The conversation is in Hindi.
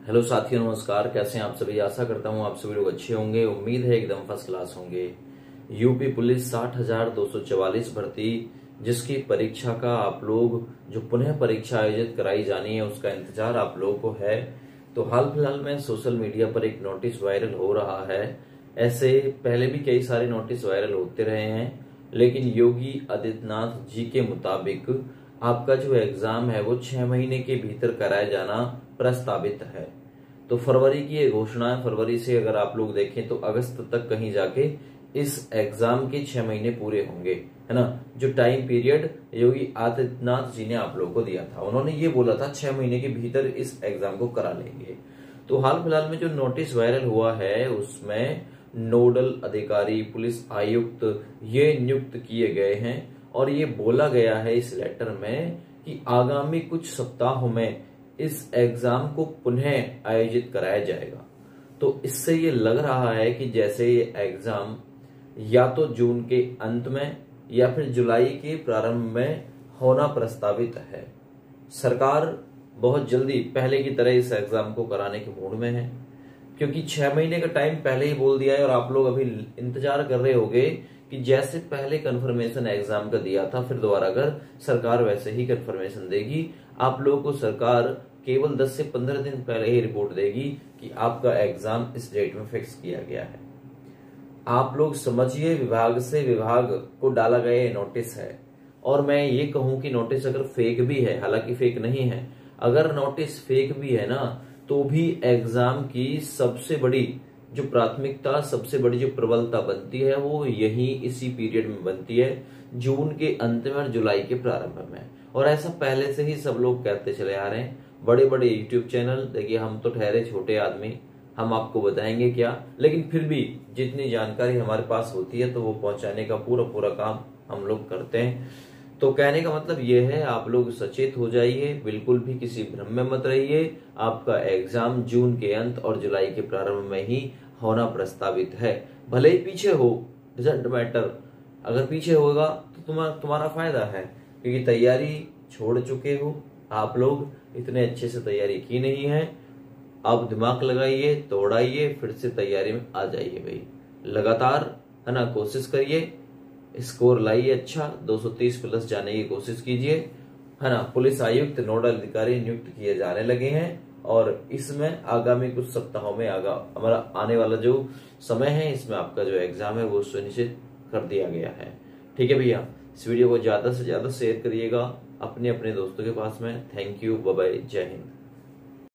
हेलो साथियों, नमस्कार। कैसे हैं आप सभी? आशा करता हूँ आप सभी लोग अच्छे होंगे। उम्मीद है एकदम फ़र्स्ट क्लास होंगे। यूपी पुलिस साठ हज़ार दो सौ चवालीस भर्ती, जिसकी परीक्षा का आप लोग, जो पुनः परीक्षा आयोजित कराई जानी है, उसका इंतज़ार आप लोगों को है। तो हाल फ़िलहाल में सोशल मीडिया पर एक नोटिस वायरल हो रहा है। ऐसे पहले भी कई सारे नोटिस वायरल होते रहे हैं, लेकिन योगी आदित्यनाथ जी के मुताबिक आपका जो एग्ज़ाम है वो छह महीने के भीतर कराया जाना प्रस्तावित है। तो फरवरी की ये घोषणा है, फरवरी से अगर आप लोग देखें तो अगस्त तक कहीं जाके इस एग्ज़ाम के छह महीने पूरे होंगे, है ना? जो टाइम पीरियड योगी आदित्यनाथ जी ने आप लोगों को दिया था, उन्होंने ये बोला था, छह महीने के भीतर इस एग्ज़ाम को करा लेंगे। तो हाल फ़िलहाल में जो नोटिस वायरल हुआ है, उसमें नोडल अधिकारी, पुलिस आयुक्त ये नियुक्त किए गए हैं। और ये बोला गया है इस लेटर में कि आगामी कुछ सप्ताहों में इस एग्ज़ाम को पुनः आयोजित कराया जाएगा। तो इससे ये लग रहा है कि जैसे ये एग्ज़ाम या तो जून के अंत में या फिर जुलाई के प्रारंभ में होना प्रस्तावित है। सरकार बहुत जल्दी पहले की तरह इस एग्ज़ाम को कराने के मूड में है। क्योंकि छह महीने का टाइम पहले ही बोल दिया है और आप लोग अभी इंतज़ार कर रहे होंगे कि जैसे पहले कंफर्मेशन एग्ज़ाम का दिया था, फिर दोबारा अगर सरकार वैसे ही कंफर्मेशन देगी, आप लोगों को सरकार केवल 10 से 15 दिन पहले ही रिपोर्ट देगी कि आपका एग्ज़ाम इस डेट में फिक्स किया गया है। आप लोग समझिए, विभाग से विभाग को डाला गया नोटिस है। और मैं ये कहूँ कि नोटिस अगर फेक भी है, हालाँकि फेक नहीं है, अगर नोटिस फेक भी है ना तो भी एग्ज़ाम की सबसे बड़ी जो प्राथमिकता, सबसे बड़ी जो प्रबलता बनती है, वो यही इसी पीरियड में बनती है, जून के अंत में और जुलाई के प्रारंभ में। और ऐसा पहले से ही सब लोग कहते चले आ रहे हैं। बड़े बड़े यूट्यूब चैनल देखिए, हम तो ठहरे छोटे आदमी, हम आपको बताएँगे क्या? लेकिन फिर भी जितनी जानकारी हमारे पास होती है तो वो पहुँचाने का पूरा पूरा काम हम लोग करते हैं। तो कहने का मतलब ये है, आप लोग सचेत हो जाइए, बिल्कुल भी किसी भ्रम में मत रहिए। आपका एग्ज़ाम जून के अंत और जुलाई के प्रारंभ में ही होना प्रस्तावित है। भले ही पीछे हो डजेंट मैटर अगर पीछे होगा तो तुम्हारा तुम्हारा फ़ायदा है, क्योंकि तैयारी छोड़ चुके हो आप लोग। इतने अच्छे से तैयारी की नहीं है। अब दिमाग लगाइए तोड़ाइए फिर से तैयारी में आ जाइए भाई। लगातार है ना, कोशिश करिए। स्कोर लाइए अच्छा 230 प्लस जाने की कोशिश कीजिए। है ना, पुलिस आयुक्त, नोडल अधिकारी नियुक्त किए जाने लगे हैं और इसमें आगामी कुछ सप्ताहों में आगा, हमारा आने वाला जो समय है, इसमें आपका जो एग्ज़ाम है, वो सुनिश्चित कर दिया गया है। ठीक है भैया, इस वीडियो को ज़्यादा से ज़्यादा शेयर करिएगा अपने अपने दोस्तों के पास में। थैंक यू बाय जय हिंद।